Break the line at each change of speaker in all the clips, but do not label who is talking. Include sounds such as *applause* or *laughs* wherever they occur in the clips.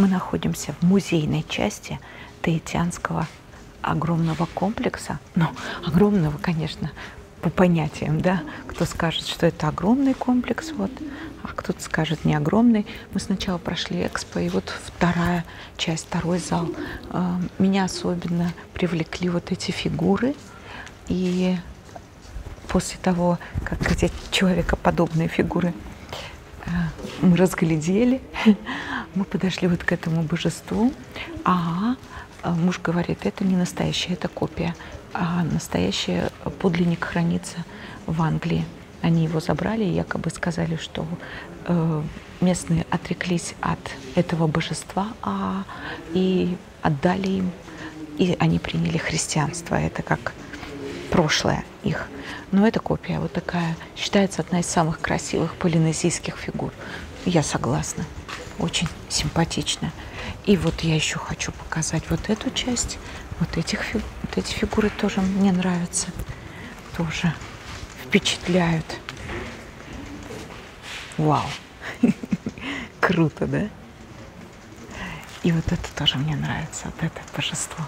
Мы находимся в музейной части Таитянского огромного комплекса. Ну, огромного, конечно, по понятиям, да. Кто скажет, что это огромный комплекс, вот, а кто-то скажет не огромный. Мы сначала прошли экспо, и вот вторая часть, второй зал. Э, Меня особенно привлекли вот эти фигуры. И после того, как эти человекоподобные фигуры э, мы разглядели, *laughs* мы подошли вот к этому божеству. А а муж говорит, это не настоящая, это копия, а настоящий подлинник хранится в Англии. Они его забрали и якобы сказали, что э, местные отреклись от этого божества а, и отдали им, и они приняли христианство. Это как прошлое их. Но это копия вот такая, считается одна из самых красивых полинезийских фигур. Я согласна. Очень симпатичная. И вот я еще хочу показать вот эту часть. Вот, этих, вот эти фигуры тоже мне нравятся. Тоже впечатляют. Вау! *laughs* Круто, да? И вот это тоже мне нравится, вот это божество.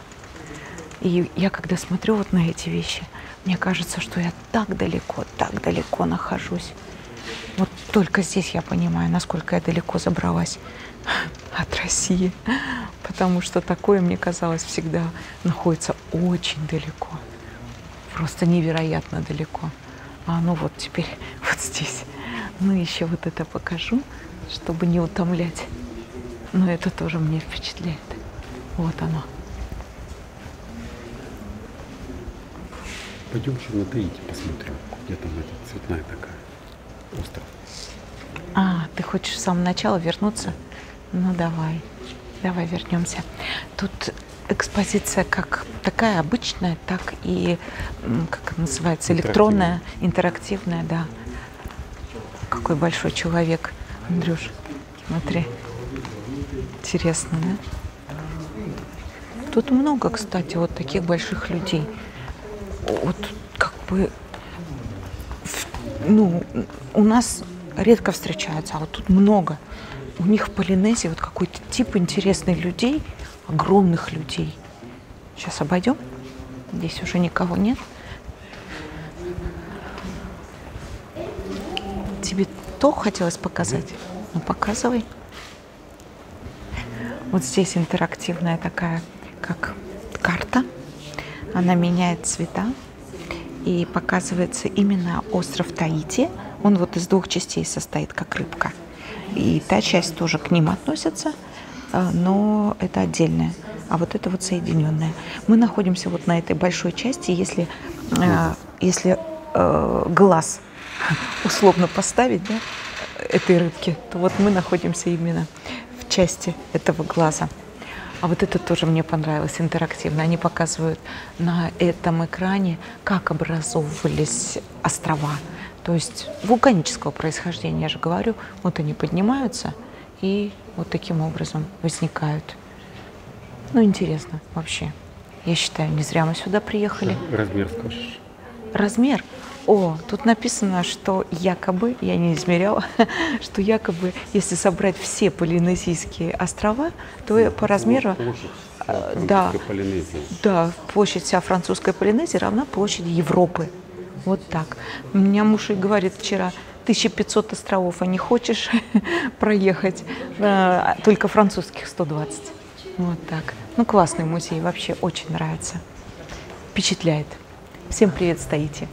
И я когда смотрю вот на эти вещи, мне кажется, что я так далеко, так далеко нахожусь. Вот только здесь я понимаю, насколько я далеко забралась *laughs* от России, потому что такое, мне казалось, всегда находится очень далеко, просто невероятно далеко. А оно вот теперь *laughs* вот здесь. Ну, еще вот это покажу, чтобы не утомлять. Но это тоже мне впечатляет. Вот оно.
Пойдем еще на Таити посмотрим, где там эта цветная такая остров.
А, ты хочешь с самого начала вернуться? Ну давай, давай вернемся. Тут экспозиция как такая обычная, так и, как называется, электронная, интерактивная, да. Какой большой человек, Андрюш, смотри. Интересно, да? Тут много, кстати, вот таких больших людей. Вот как бы, ну, у нас редко встречаются, а вот тут много. У них в Полинезии вот какой-то тип интересных людей, огромных людей. Сейчас обойдем. Здесь уже никого нет. Тебе то хотелось показать? Ну, показывай. Вот здесь интерактивная такая, как карта. Она меняет цвета и показывается именно остров Таити – он вот из двух частей состоит, как рыбка. И та часть тоже к ним относится, э, но это отдельная. А вот это вот соединенная. Мы находимся вот на этой большой части. Если, э, если э, глаз *laughs* условно поставить да, этой рыбки, то вот мы находимся именно в части этого глаза. А вот это тоже мне понравилось интерактивно. Они показывают на этом экране, как образовывались острова. То есть вулканического происхождения, я же говорю, вот они поднимаются и вот таким образом возникают. Ну, интересно вообще. Я считаю, не зря мы сюда приехали.
Размер скажешь?
Размер? О, тут написано, что якобы, я не измеряла, *laughs* что якобы, если собрать все полинезийские острова, то ну, по размеру... Площадь э, да,
Полинезии.
Да, площадь вся французской Полинезии равна площади Европы. Вот так. У меня муж и говорит вчера, 1500 островов, а не хочешь *laughs* проехать, а, только французских 120. Вот так. Ну, классный музей, вообще очень нравится. Впечатляет. Всем привет, стоите.